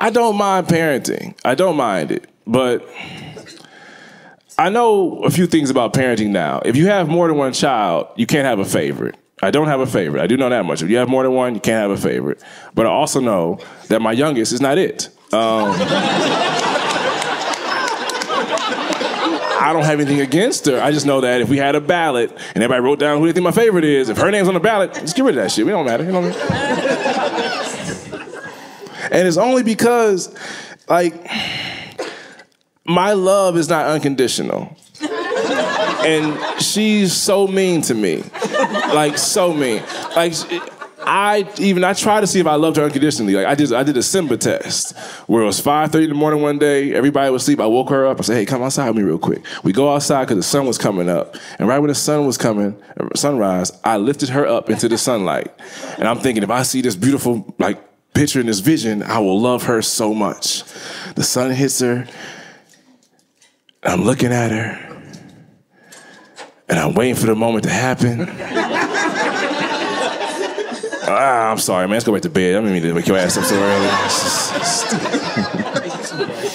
I don't mind parenting. I don't mind it, but I know a few things about parenting now. If you have more than one child, you can't have a favorite. I don't have a favorite. I do know that much. If you have more than one, you can't have a favorite. But I also know that my youngest is not it. Um, I don't have anything against her. I just know that if we had a ballot and everybody wrote down who they think my favorite is, if her name's on the ballot, just get rid of that shit. We don't matter. You know what I mean? And it's only because, like, my love is not unconditional. And she's so mean to me. Like, so mean. Like, I even I tried to see if I loved her unconditionally. Like I did I did a Simba test where it was 5:30 in the morning one day, everybody was asleep. I woke her up. I said, "Hey, come outside with me real quick." We go outside because the sun was coming up, and right when the sun was coming, uh, sunrise, I lifted her up into the sunlight, and I'm thinking, if I see this beautiful like picture in this vision, I will love her so much. The sun hits her. I'm looking at her, and I'm waiting for the moment to happen. Ah, I'm sorry, man. Let's go back to bed. I didn't mean to wake your ass up so early.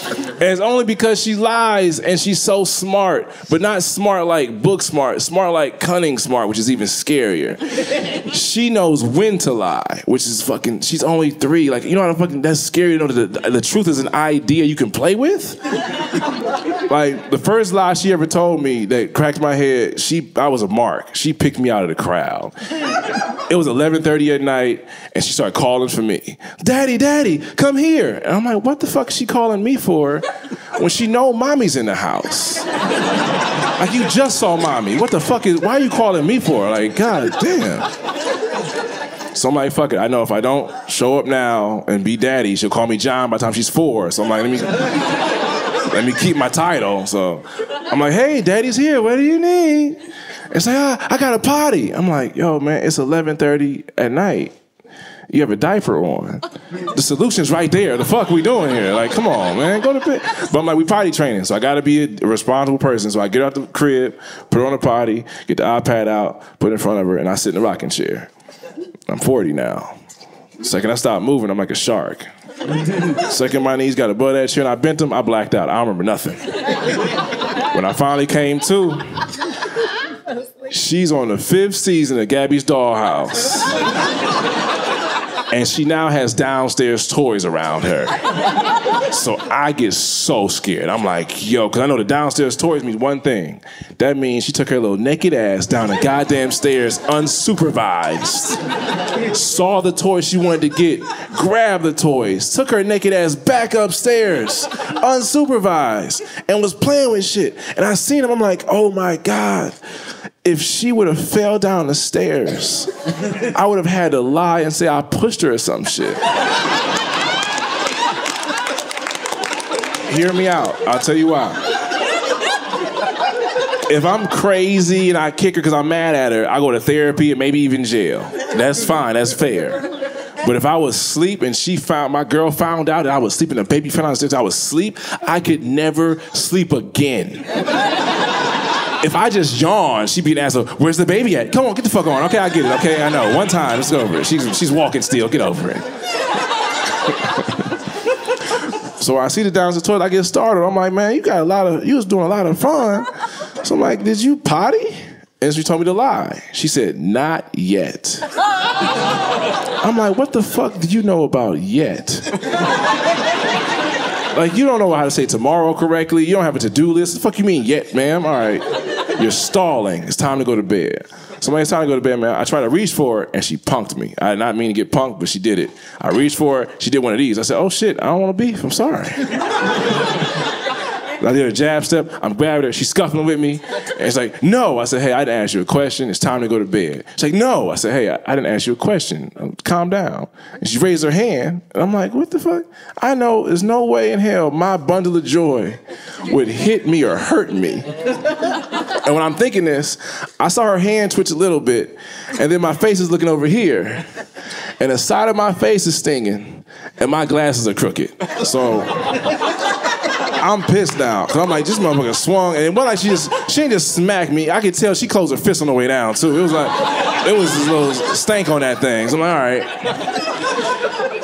and it's only because she lies and she's so smart, but not smart like book smart, smart like cunning smart, which is even scarier. she knows when to lie, which is fucking. She's only three. Like you know how fucking that's scary. To know that the, the truth is an idea you can play with. like the first lie she ever told me that cracked my head. She, I was a mark. She picked me out of the crowd. It was 11:30 at night, and she started calling for me. Daddy, Daddy, come here. And I'm like, what the fuck is she calling me for? When she know mommy's in the house. Like you just saw mommy. What the fuck is? Why are you calling me for? Like, god damn. So I'm like, fuck it. I know if I don't show up now and be daddy, she'll call me John by the time she's four. So I'm like, let me let me keep my title. So I'm like, hey, daddy's here. What do you need? It's like, ah, I got a potty. I'm like, yo, man, it's 11:30 at night. You have a diaper on. The solution's right there. The fuck we doing here? Like, come on, man, go to bed. But I'm like, we potty training, so I got to be a responsible person. So I get out the crib, put on a potty, get the iPad out, put it in front of her, and I sit in the rocking chair. I'm 40 now. Second I stop moving, I'm like a shark. Second my knees got a butt that chair and I bent them, I blacked out. I remember nothing. When I finally came to, she's on the fifth season of Gabby's Dollhouse. And she now has downstairs toys around her. So I get so scared. I'm like, yo, because I know the downstairs toys means one thing. That means she took her little naked ass down the goddamn stairs unsupervised. Saw the toys she wanted to get, grabbed the toys, took her naked ass back upstairs, unsupervised, and was playing with shit. And I seen him, I'm like, oh my God if she would have fell down the stairs, I would have had to lie and say I pushed her or some shit. Hear me out. I'll tell you why. If I'm crazy and I kick her because I'm mad at her, I go to therapy and maybe even jail. That's fine. That's fair. But if I was asleep and she found my girl found out that I was sleeping, the baby found out I was asleep, I could never sleep again if I just yawn, she'd be an asshole. Where's the baby at? Come on, get the fuck on. Okay, I get it. Okay, I know. One time, let's go over it. She's she's walking still. Get over it. so I see the down the toilet. I get started. I'm like, man, you got a lot of. You was doing a lot of fun. So I'm like, did you potty? And she told me to lie. She said, not yet. I'm like, what the fuck do you know about yet? like, you don't know how to say tomorrow correctly. You don't have a to-do list. What the fuck you mean yet, ma'am? All right. You're stalling. It's time to go to bed. So when it's time to go to bed, man, I try to reach for her and she punked me. I did not mean to get punked, but she did it. I reached for her. She did one of these. I said, oh shit, I don't want to beef. I'm sorry. I did a jab step. I'm grabbing her. She's scuffling with me. And it's like, no. I said, hey, I didn't ask you a question. It's time to go to bed. She's like, no. I said, hey, I, I didn't ask you a question. Um, calm down. And she raised her hand. And I'm like, what the fuck? I know there's no way in hell my bundle of joy would hit me or hurt me. And when I'm thinking this, I saw her hand twitch a little bit. And then my face is looking over here. And the side of my face is stinging. And my glasses are crooked. So I'm pissed now. Cause I'm like, this motherfucker swung, and it wasn't like she just she didn't just smack me. I could tell she closed her fist on the way down too. It was like it was a little stank on that thing. So I'm like, all right.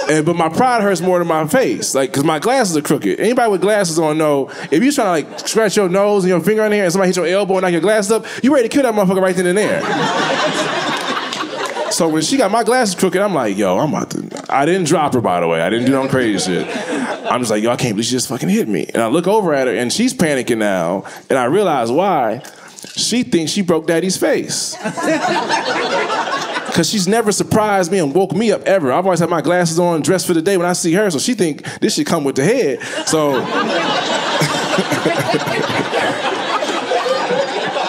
And but my pride hurts more than my face, like because my glasses are crooked. Anybody with glasses on know if you're trying to like scratch your nose and your finger in there, and somebody hit your elbow and knock your glasses up, you ready to kill that motherfucker right then and there. so when she got my glasses crooked, I'm like, yo, I'm about to. I didn't drop her by the way. I didn't do no crazy shit. I'm just like, yo, I can't believe she just fucking hit me. And I look over at her and she's panicking now, and I realize why. She thinks she broke daddy's face. Cause she's never surprised me and woke me up ever. I've always had my glasses on, dressed for the day when I see her, so she think this should come with the head. So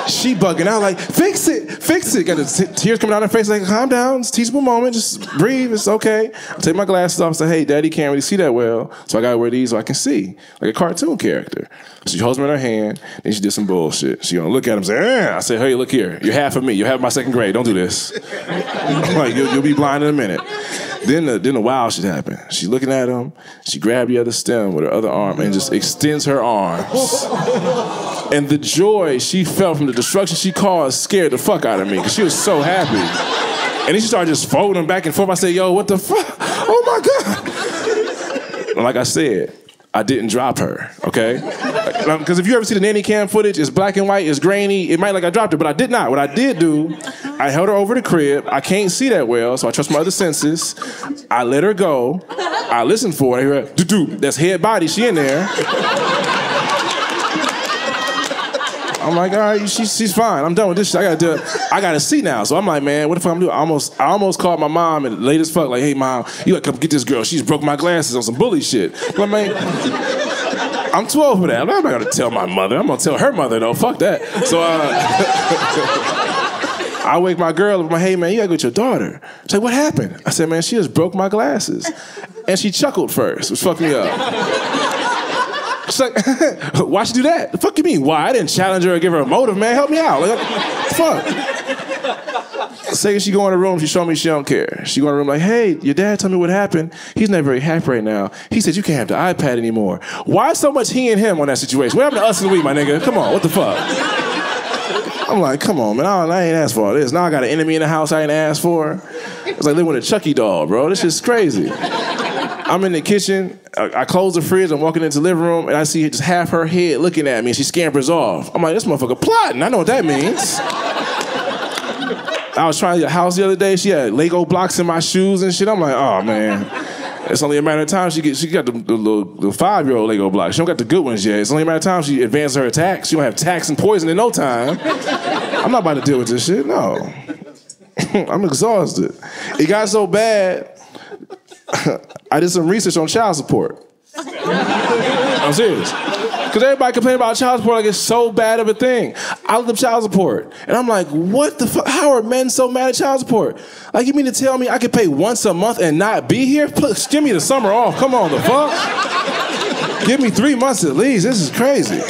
she bugging out like, fix it, fix it. Got the tears coming down her face like, calm down, it's a teachable moment, just breathe, it's okay. I take my glasses off and say, hey, daddy can't really see that well, so I gotta wear these so I can see, like a cartoon character. She holds them in her hand, then she did some bullshit. She gonna look at him say, eh. I say, hey, look here, you're half of me, you're half my second grade, don't do this. Like, you'll, you'll be blind in a minute. Then the, then the wild shit happened. She's looking at him. She grabbed the other stem with her other arm and just extends her arms. And the joy she felt from the destruction she caused scared the fuck out of me because she was so happy. And then she started just folding back and forth. I said, yo, what the fuck? Oh my God. Like I said, I didn't drop her, okay? Because if you ever see the nanny cam footage, it's black and white, it's grainy. It might like I dropped her, but I did not. What I did do, I held her over the crib. I can't see that well, so I trust my other senses. I let her go. I listened for her. I hear her, doo That's head body. She in there. I'm like, all right, she's she's fine. I'm done with this shit. I gotta do it. I gotta see now. So I'm like, man, what the fuck I'm doing? I almost I almost called my mom and late as fuck, like, hey mom, you gotta come get this girl. She's broke my glasses on some bully shit. But man, I'm 12 for that. I'm not gonna tell my mother. I'm gonna tell her mother though. Fuck that. So uh, I wake my girl up. I'm like, hey man, you gotta go your daughter. She's like, what happened? I said, man, she just broke my glasses. And she chuckled first, which fucked me up. She's like, why she do that? The fuck you mean? Why? I didn't challenge her or give her a motive, man. Help me out. Like, fuck. Second she go in the room, she show me she don't care. She go in the room like, hey, your dad told me what happened. He's not very happy right now. He said you can't have the iPad anymore. Why so much he and him on that situation? What happened to us the week, my nigga? Come on, what the fuck? I'm like, come on, man. I, I ain't asked for all this. Now I got an enemy in the house I ain't asked for. It's like living with a Chucky doll, bro. This is crazy. I'm in the kitchen. I, I, close the fridge. I'm walking into the living room, and I see just half her head looking at me, and she scampers off. I'm like, this motherfucker plotting. I know what that means. I was trying to house the other day. She had Lego blocks in my shoes and shit. I'm like, oh man. It's only a matter of time she get she got the, the, the five year old Lego blocks. She don't got the good ones yet. It's only a matter of time she advances her attacks. She don't have tacks and poison in no time. I'm not about to deal with this shit. No. I'm exhausted. It got so bad I did some research on child support. I'm serious. Because everybody complain about child support like it's so bad of a thing. I looked up child support, and I'm like, what the fuck? How are men so mad at child support? Like, you mean to tell me I could pay once a month and not be here? Plus, give me the summer off. Come on, the fuck? give me three months at least. This is crazy.